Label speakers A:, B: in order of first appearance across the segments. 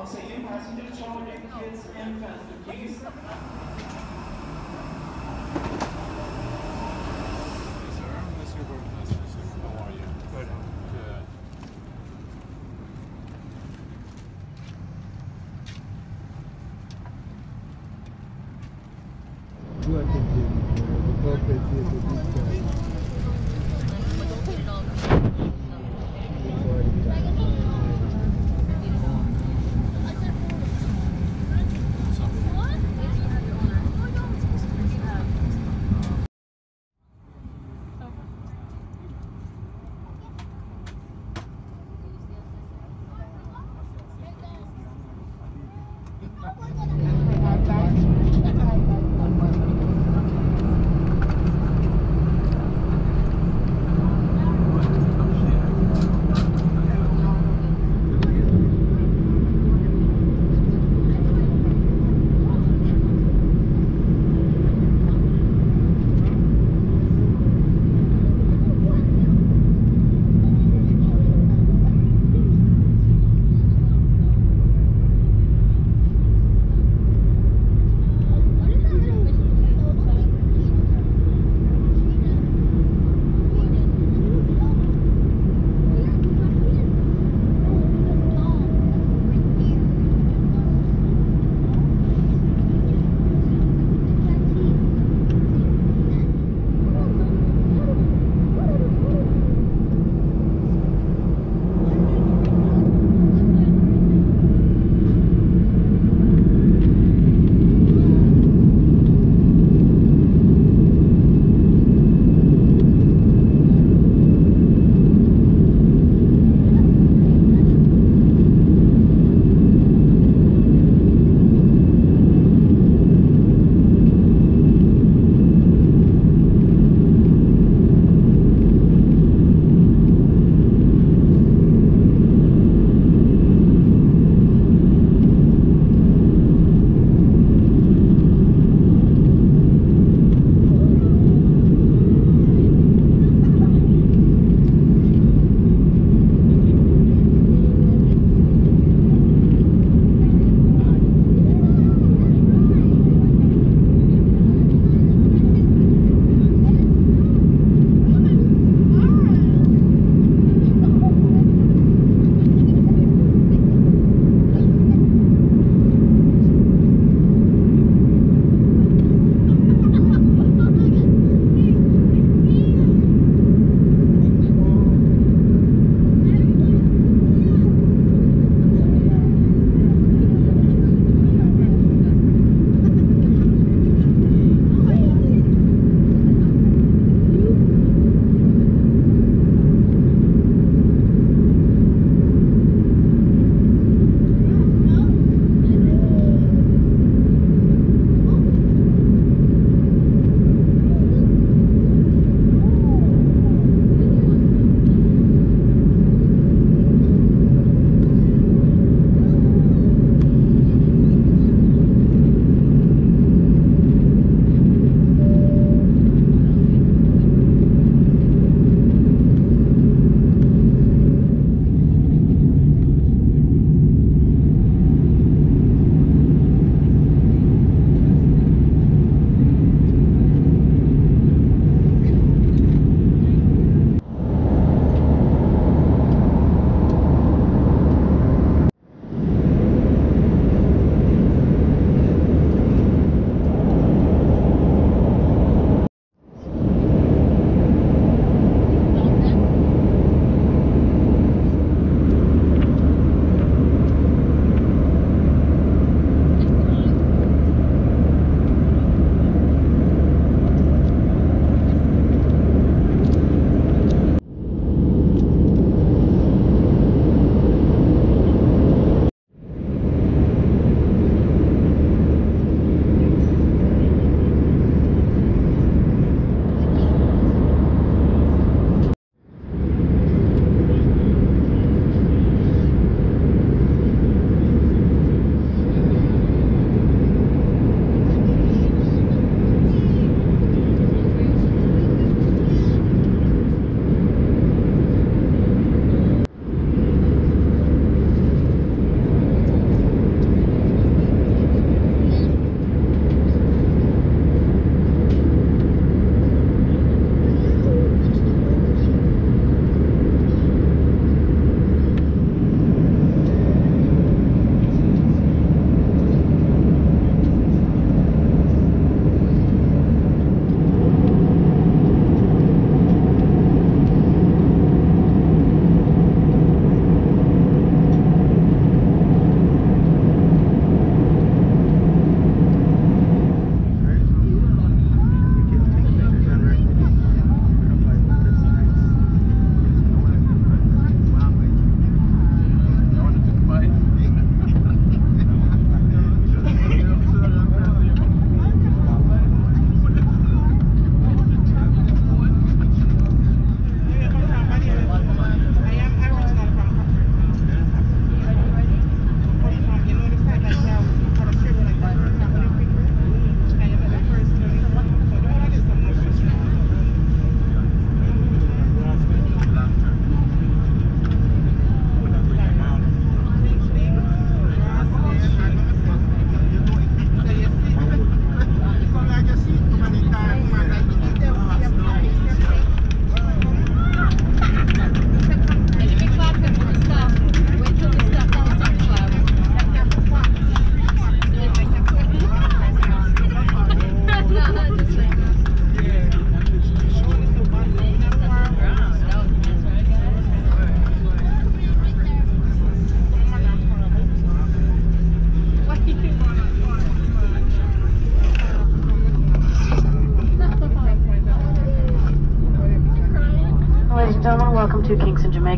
A: Once again, passenger children, kids, infants,
B: are you? Good. Good.
C: Due attendenti,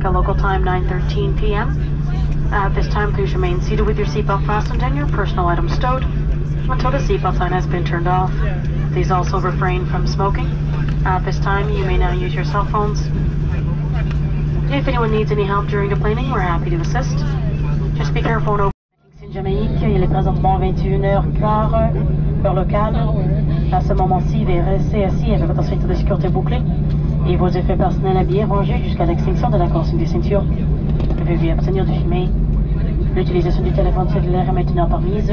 D: Jamaica, local time 9.13 p.m. Uh, at this time, please remain seated with your seatbelt fastened and your personal items stowed until the seatbelt sign has been turned off. Please also refrain from smoking. At this time, you may now use your cell phones. If anyone needs any help during the planning, we're happy to assist. Just be careful Kingston, Jamaïque, il est présentement 21h15, euh, heure locale. À ce moment-ci, avec ceinture de sécurité bouclée et vos effets personnels habillés rangés jusqu'à l'extinction de la consigne des ceintures. Veuillez abstenir de fumer. L'utilisation du téléphone cellulaire est maintenant permise.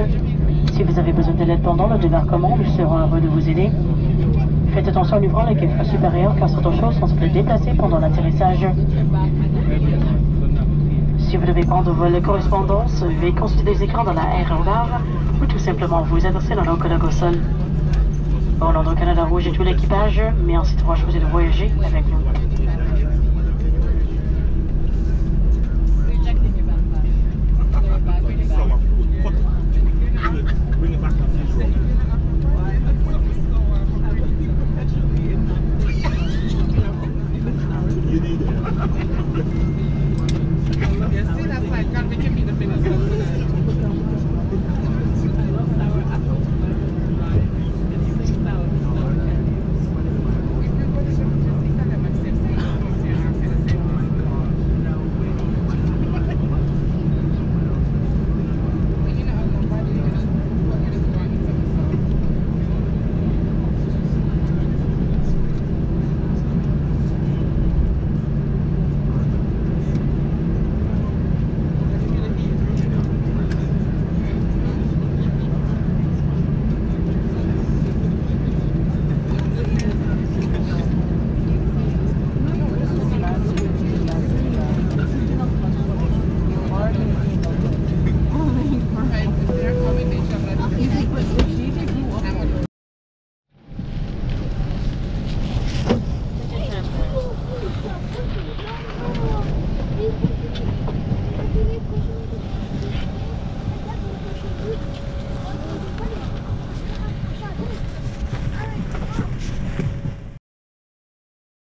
D: Si vous avez besoin de l'aide pendant le débarquement, nous serons heureux de vous aider. Faites attention en ouvrant les coffres supérieurs car certaines choses sont se déplacer pendant l'atterrissage. Si vous devez prendre vos correspondances, veuillez consulter les écrans dans la RR ou tout simplement vous adresser dans l'encodage au sol. Nom de Canada Rouge et tout l'équipage, merci d'avoir choisi de voyager avec nous.